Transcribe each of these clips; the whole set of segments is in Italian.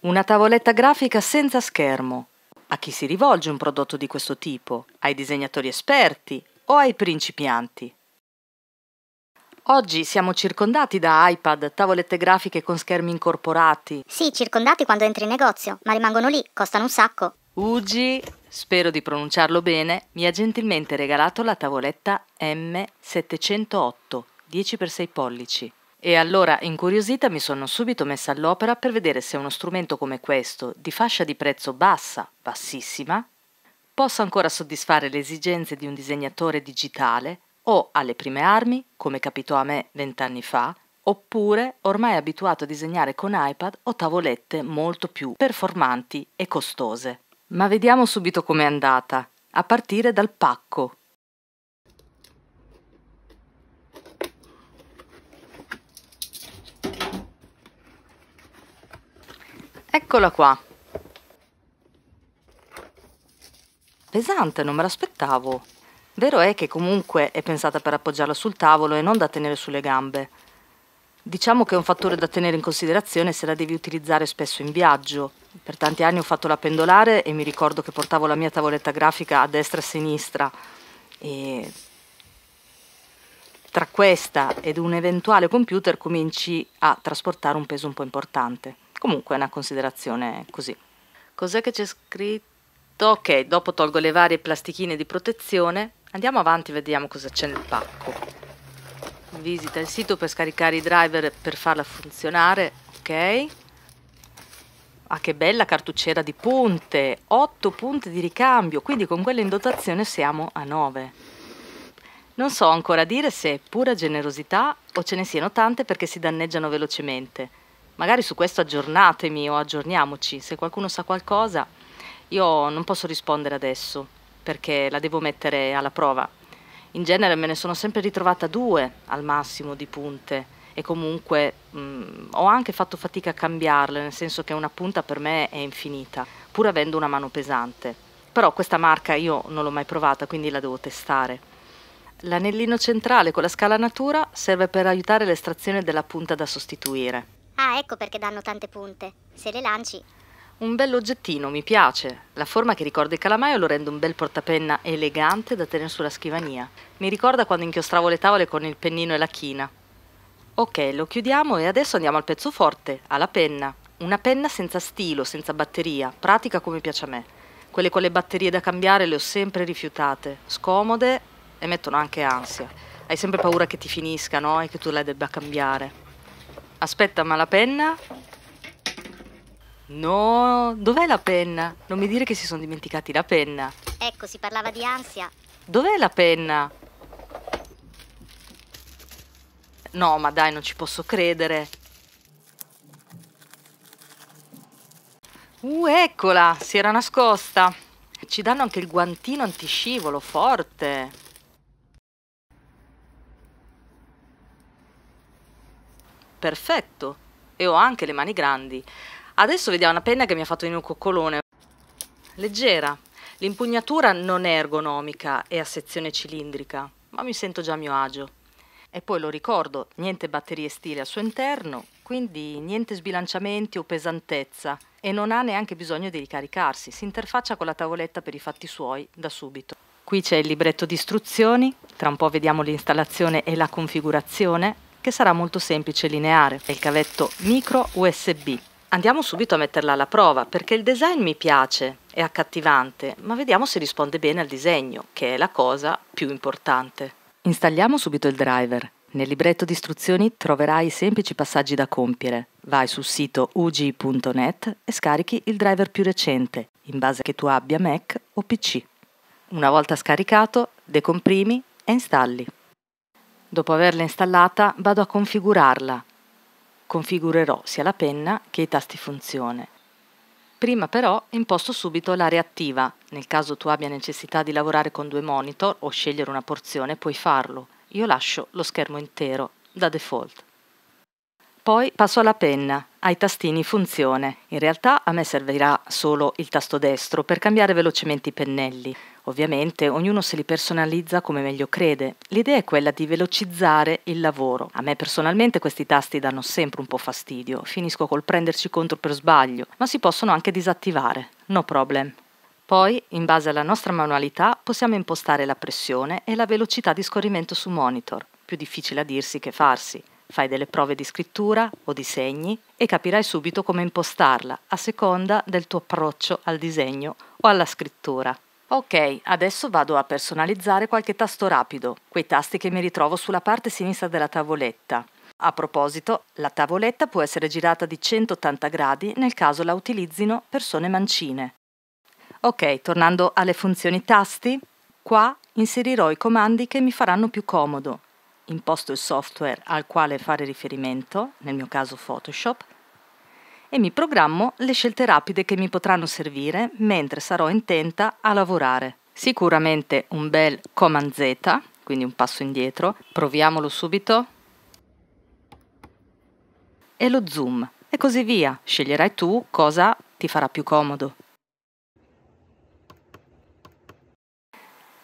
Una tavoletta grafica senza schermo. A chi si rivolge un prodotto di questo tipo? Ai disegnatori esperti o ai principianti? Oggi siamo circondati da iPad, tavolette grafiche con schermi incorporati. Sì, circondati quando entri in negozio, ma rimangono lì, costano un sacco. Ugi, spero di pronunciarlo bene, mi ha gentilmente regalato la tavoletta M708, 10x6 pollici. E allora, incuriosita, mi sono subito messa all'opera per vedere se uno strumento come questo, di fascia di prezzo bassa, bassissima, possa ancora soddisfare le esigenze di un disegnatore digitale o alle prime armi, come capitò a me vent'anni fa, oppure ormai abituato a disegnare con iPad o tavolette molto più performanti e costose. Ma vediamo subito com'è andata, a partire dal pacco. Eccola qua. Pesante, non me l'aspettavo. Vero è che comunque è pensata per appoggiarla sul tavolo e non da tenere sulle gambe. Diciamo che è un fattore da tenere in considerazione se la devi utilizzare spesso in viaggio. Per tanti anni ho fatto la pendolare e mi ricordo che portavo la mia tavoletta grafica a destra e a sinistra e tra questa ed un eventuale computer cominci a trasportare un peso un po' importante. Comunque è una considerazione così. Cos'è che c'è scritto? Ok, dopo tolgo le varie plastichine di protezione. Andiamo avanti, vediamo cosa c'è nel pacco. Visita il sito per scaricare i driver per farla funzionare. Ok. Ah, che bella cartucciera di punte! 8 punte di ricambio, quindi con quella in dotazione siamo a 9. Non so ancora dire se è pura generosità o ce ne siano tante perché si danneggiano velocemente. Magari su questo aggiornatemi o aggiorniamoci. Se qualcuno sa qualcosa, io non posso rispondere adesso perché la devo mettere alla prova. In genere me ne sono sempre ritrovata due al massimo di punte e comunque mh, ho anche fatto fatica a cambiarle, nel senso che una punta per me è infinita, pur avendo una mano pesante. Però questa marca io non l'ho mai provata, quindi la devo testare. L'anellino centrale con la scala natura serve per aiutare l'estrazione della punta da sostituire. Ah, ecco perché danno tante punte. Se le lanci. Un bell'oggettino, mi piace. La forma che ricorda il calamaio lo rende un bel portapenna elegante da tenere sulla scrivania. Mi ricorda quando inchiostravo le tavole con il pennino e la china. Ok, lo chiudiamo e adesso andiamo al pezzo forte, alla penna. Una penna senza stilo, senza batteria, pratica come piace a me. Quelle con le batterie da cambiare le ho sempre rifiutate, scomode e mettono anche ansia. Hai sempre paura che ti finiscano e che tu le debba cambiare. Aspetta, ma la penna? No, dov'è la penna? Non mi dire che si sono dimenticati la penna. Ecco, si parlava di ansia. Dov'è la penna? No, ma dai, non ci posso credere. Uh, eccola, si era nascosta. Ci danno anche il guantino antiscivolo, forte. Perfetto. E ho anche le mani grandi. Adesso vediamo una penna che mi ha fatto in un coccolone. Leggera. L'impugnatura non è ergonomica, è a sezione cilindrica, ma mi sento già a mio agio. E poi lo ricordo, niente batterie stile al suo interno, quindi niente sbilanciamenti o pesantezza e non ha neanche bisogno di ricaricarsi, si interfaccia con la tavoletta per i fatti suoi da subito. Qui c'è il libretto di istruzioni, tra un po' vediamo l'installazione e la configurazione che sarà molto semplice e lineare, è il cavetto micro USB. Andiamo subito a metterla alla prova perché il design mi piace, è accattivante, ma vediamo se risponde bene al disegno, che è la cosa più importante. Installiamo subito il driver. Nel libretto di istruzioni troverai i semplici passaggi da compiere. Vai sul sito ug.net e scarichi il driver più recente, in base che tu abbia Mac o PC. Una volta scaricato, decomprimi e installi. Dopo averla installata vado a configurarla. Configurerò sia la penna che i tasti funzione. Prima però imposto subito l'area attiva. Nel caso tu abbia necessità di lavorare con due monitor o scegliere una porzione puoi farlo. Io lascio lo schermo intero da default. Poi passo alla penna, ai tastini funzione. In realtà a me servirà solo il tasto destro per cambiare velocemente i pennelli. Ovviamente ognuno se li personalizza come meglio crede. L'idea è quella di velocizzare il lavoro. A me personalmente questi tasti danno sempre un po' fastidio. Finisco col prenderci contro per sbaglio, ma si possono anche disattivare. No problem. Poi, in base alla nostra manualità, possiamo impostare la pressione e la velocità di scorrimento su monitor. Più difficile a dirsi che farsi. Fai delle prove di scrittura o di segni e capirai subito come impostarla a seconda del tuo approccio al disegno o alla scrittura. Ok, adesso vado a personalizzare qualche tasto rapido, quei tasti che mi ritrovo sulla parte sinistra della tavoletta. A proposito, la tavoletta può essere girata di 180 gradi nel caso la utilizzino persone mancine. Ok, tornando alle funzioni tasti, qua inserirò i comandi che mi faranno più comodo. Imposto il software al quale fare riferimento, nel mio caso Photoshop, e mi programmo le scelte rapide che mi potranno servire mentre sarò intenta a lavorare. Sicuramente un bel Command Z, quindi un passo indietro. Proviamolo subito. E lo zoom. E così via. Sceglierai tu cosa ti farà più comodo.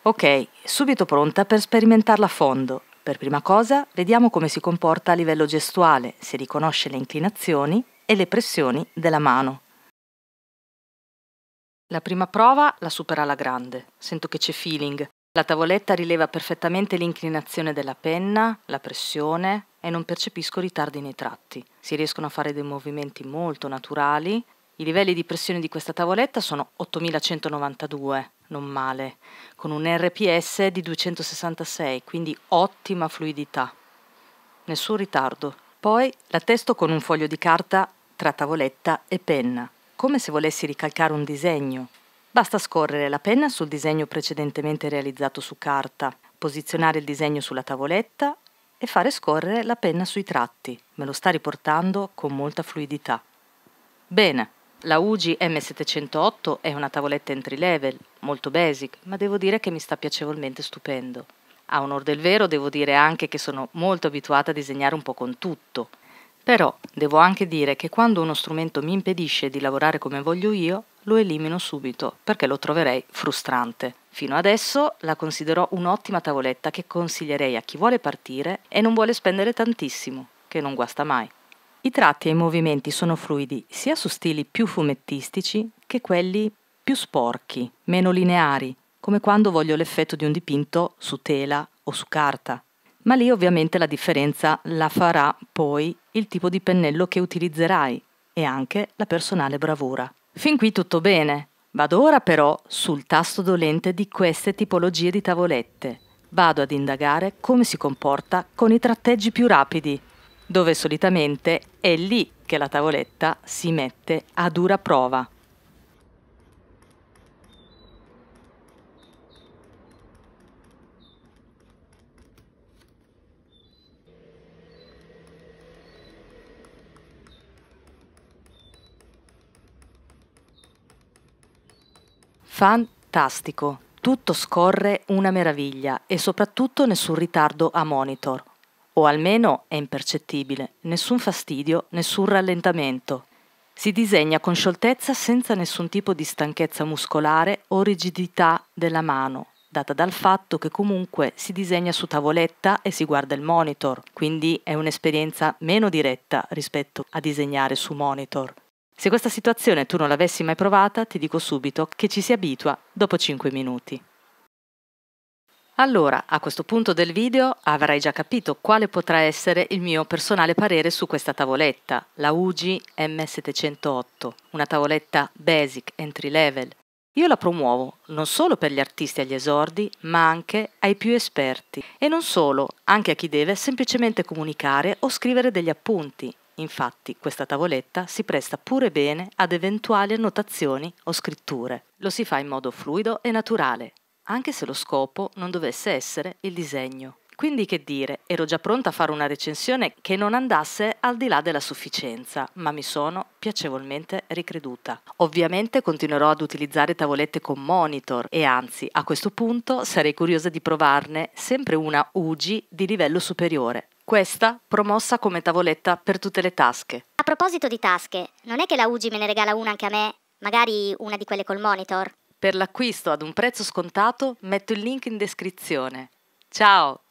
Ok, subito pronta per sperimentarla a fondo. Per prima cosa, vediamo come si comporta a livello gestuale, se riconosce le inclinazioni e le pressioni della mano. La prima prova la supera alla grande. Sento che c'è feeling. La tavoletta rileva perfettamente l'inclinazione della penna, la pressione e non percepisco ritardi nei tratti. Si riescono a fare dei movimenti molto naturali. I livelli di pressione di questa tavoletta sono 8192, non male, con un RPS di 266, quindi ottima fluidità. Nessun ritardo. Poi la testo con un foglio di carta tra tavoletta e penna, come se volessi ricalcare un disegno. Basta scorrere la penna sul disegno precedentemente realizzato su carta, posizionare il disegno sulla tavoletta e fare scorrere la penna sui tratti. Me lo sta riportando con molta fluidità. Bene, la UGI M708 è una tavoletta entry level, molto basic, ma devo dire che mi sta piacevolmente stupendo. A onor del vero devo dire anche che sono molto abituata a disegnare un po' con tutto. Però devo anche dire che quando uno strumento mi impedisce di lavorare come voglio io, lo elimino subito, perché lo troverei frustrante. Fino adesso la considero un'ottima tavoletta che consiglierei a chi vuole partire e non vuole spendere tantissimo, che non guasta mai. I tratti e i movimenti sono fluidi sia su stili più fumettistici che quelli più sporchi, meno lineari, come quando voglio l'effetto di un dipinto su tela o su carta. Ma lì ovviamente la differenza la farà poi il tipo di pennello che utilizzerai e anche la personale bravura. Fin qui tutto bene. Vado ora però sul tasto dolente di queste tipologie di tavolette. Vado ad indagare come si comporta con i tratteggi più rapidi, dove solitamente è lì che la tavoletta si mette a dura prova. Fantastico! Tutto scorre una meraviglia e soprattutto nessun ritardo a monitor. O almeno è impercettibile, nessun fastidio, nessun rallentamento. Si disegna con scioltezza senza nessun tipo di stanchezza muscolare o rigidità della mano, data dal fatto che comunque si disegna su tavoletta e si guarda il monitor, quindi è un'esperienza meno diretta rispetto a disegnare su monitor. Se questa situazione tu non l'avessi mai provata, ti dico subito che ci si abitua dopo 5 minuti. Allora, a questo punto del video avrai già capito quale potrà essere il mio personale parere su questa tavoletta, la UGI M708, una tavoletta basic entry level. Io la promuovo non solo per gli artisti agli esordi, ma anche ai più esperti e non solo, anche a chi deve semplicemente comunicare o scrivere degli appunti, Infatti questa tavoletta si presta pure bene ad eventuali annotazioni o scritture. Lo si fa in modo fluido e naturale, anche se lo scopo non dovesse essere il disegno. Quindi che dire, ero già pronta a fare una recensione che non andasse al di là della sufficienza, ma mi sono piacevolmente ricreduta. Ovviamente continuerò ad utilizzare tavolette con monitor e anzi a questo punto sarei curiosa di provarne sempre una UGI di livello superiore. Questa promossa come tavoletta per tutte le tasche. A proposito di tasche, non è che la UGI me ne regala una anche a me, magari una di quelle col monitor? Per l'acquisto ad un prezzo scontato metto il link in descrizione. Ciao!